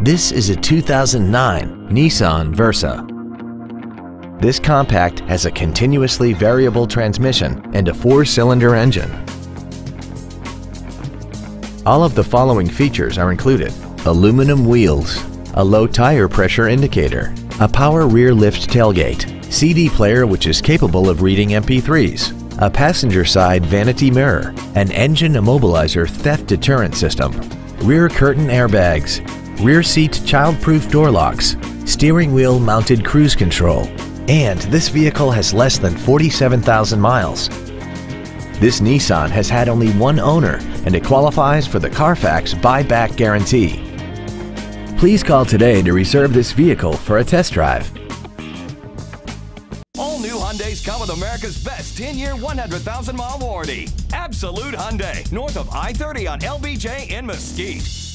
This is a 2009 Nissan Versa. This compact has a continuously variable transmission and a four-cylinder engine. All of the following features are included. Aluminum wheels, a low tire pressure indicator, a power rear lift tailgate, CD player which is capable of reading MP3s, a passenger side vanity mirror, an engine immobilizer theft deterrent system, rear curtain airbags, rear seat child-proof door locks, steering wheel mounted cruise control, and this vehicle has less than 47,000 miles. This Nissan has had only one owner and it qualifies for the Carfax buyback guarantee. Please call today to reserve this vehicle for a test drive. All new Hyundais come with America's best 10-year, 100,000-mile warranty. Absolute Hyundai, north of I-30 on LBJ in Mesquite.